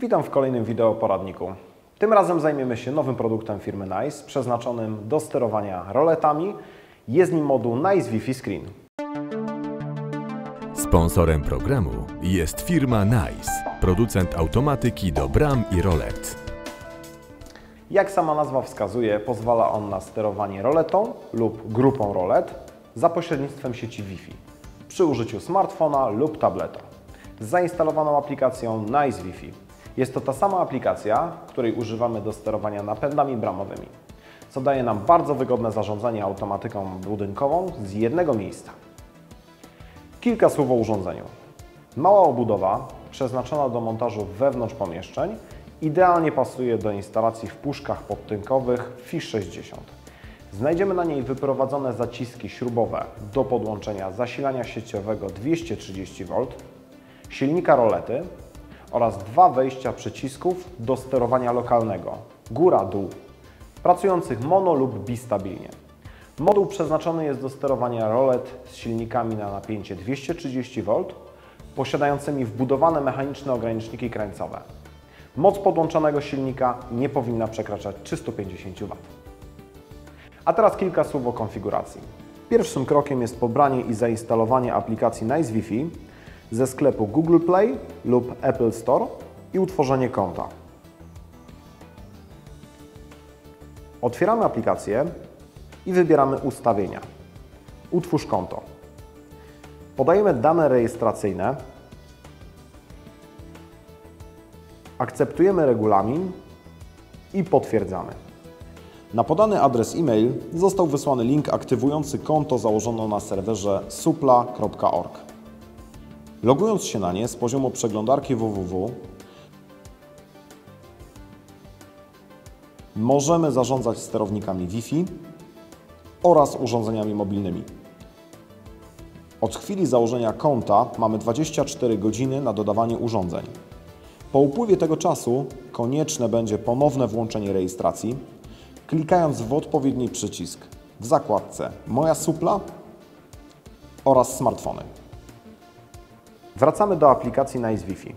Witam w kolejnym wideo poradniku. Tym razem zajmiemy się nowym produktem firmy NICE, przeznaczonym do sterowania roletami. Jest nim moduł NICE Wi-Fi Screen. Sponsorem programu jest firma NICE, producent automatyki do bram i rolet. Jak sama nazwa wskazuje, pozwala on na sterowanie roletą lub grupą rolet za pośrednictwem sieci Wi-Fi przy użyciu smartfona lub tableta z zainstalowaną aplikacją NICE Wi-Fi. Jest to ta sama aplikacja, której używamy do sterowania napędami bramowymi, co daje nam bardzo wygodne zarządzanie automatyką budynkową z jednego miejsca. Kilka słów o urządzeniu. Mała obudowa, przeznaczona do montażu wewnątrz pomieszczeń, idealnie pasuje do instalacji w puszkach podtynkowych FISH 60. Znajdziemy na niej wyprowadzone zaciski śrubowe do podłączenia zasilania sieciowego 230V, silnika rolety oraz dwa wejścia przycisków do sterowania lokalnego góra-dół, pracujących mono lub bistabilnie. Moduł przeznaczony jest do sterowania rolet z silnikami na napięcie 230V, posiadającymi wbudowane mechaniczne ograniczniki krańcowe. Moc podłączonego silnika nie powinna przekraczać 350 W. A teraz kilka słów o konfiguracji. Pierwszym krokiem jest pobranie i zainstalowanie aplikacji Nice Wi-Fi ze sklepu Google Play lub Apple Store i utworzenie konta. Otwieramy aplikację i wybieramy ustawienia. Utwórz konto. Podajemy dane rejestracyjne. Akceptujemy regulamin i potwierdzamy. Na podany adres e-mail został wysłany link aktywujący konto założone na serwerze supla.org. Logując się na nie z poziomu przeglądarki www możemy zarządzać sterownikami Wi-Fi oraz urządzeniami mobilnymi. Od chwili założenia konta mamy 24 godziny na dodawanie urządzeń. Po upływie tego czasu konieczne będzie ponowne włączenie rejestracji, klikając w odpowiedni przycisk w zakładce Moja supla oraz smartfony. Wracamy do aplikacji Nice Wi-Fi.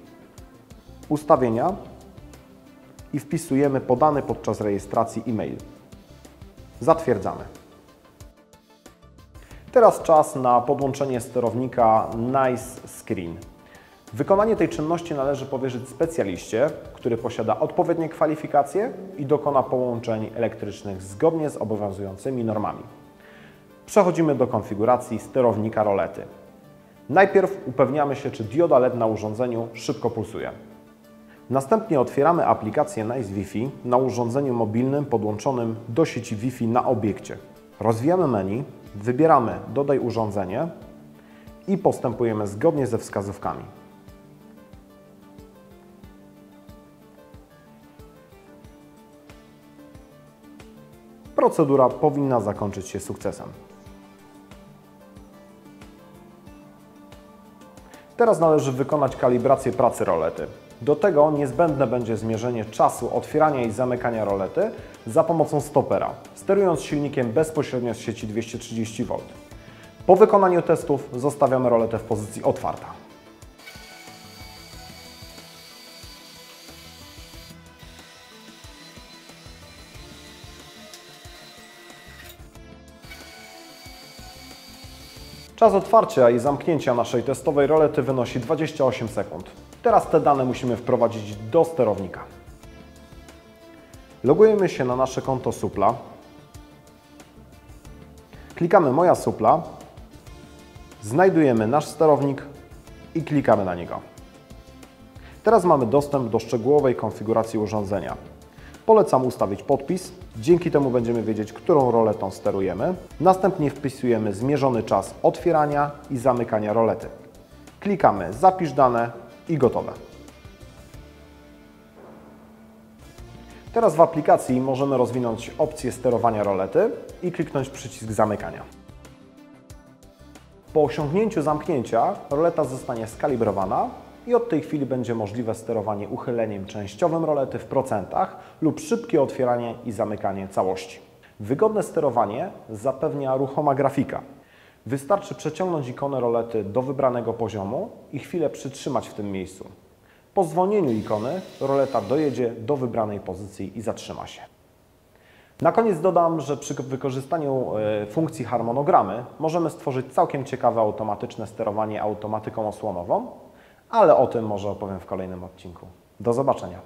Ustawienia i wpisujemy podany podczas rejestracji e-mail. Zatwierdzamy. Teraz czas na podłączenie sterownika Nice Screen. Wykonanie tej czynności należy powierzyć specjaliście, który posiada odpowiednie kwalifikacje i dokona połączeń elektrycznych zgodnie z obowiązującymi normami. Przechodzimy do konfiguracji sterownika rolety. Najpierw upewniamy się, czy dioda LED na urządzeniu szybko pulsuje. Następnie otwieramy aplikację Nice Wi-Fi na urządzeniu mobilnym podłączonym do sieci Wi-Fi na obiekcie. Rozwijamy menu, wybieramy Dodaj urządzenie i postępujemy zgodnie ze wskazówkami. Procedura powinna zakończyć się sukcesem. Teraz należy wykonać kalibrację pracy rolety. Do tego niezbędne będzie zmierzenie czasu otwierania i zamykania rolety za pomocą stopera, sterując silnikiem bezpośrednio z sieci 230V. Po wykonaniu testów zostawiamy roletę w pozycji otwarta. Czas otwarcia i zamknięcia naszej testowej rolety wynosi 28 sekund. Teraz te dane musimy wprowadzić do sterownika. Logujemy się na nasze konto Supla. Klikamy Moja Supla. Znajdujemy nasz sterownik i klikamy na niego. Teraz mamy dostęp do szczegółowej konfiguracji urządzenia. Polecam ustawić podpis, dzięki temu będziemy wiedzieć, którą roletą sterujemy. Następnie wpisujemy zmierzony czas otwierania i zamykania rolety. Klikamy Zapisz dane i gotowe. Teraz w aplikacji możemy rozwinąć opcję sterowania rolety i kliknąć przycisk zamykania. Po osiągnięciu zamknięcia roleta zostanie skalibrowana i od tej chwili będzie możliwe sterowanie uchyleniem częściowym rolety w procentach lub szybkie otwieranie i zamykanie całości. Wygodne sterowanie zapewnia ruchoma grafika. Wystarczy przeciągnąć ikonę rolety do wybranego poziomu i chwilę przytrzymać w tym miejscu. Po zwolnieniu ikony roleta dojedzie do wybranej pozycji i zatrzyma się. Na koniec dodam, że przy wykorzystaniu e, funkcji harmonogramy możemy stworzyć całkiem ciekawe automatyczne sterowanie automatyką osłonową ale o tym może opowiem w kolejnym odcinku. Do zobaczenia.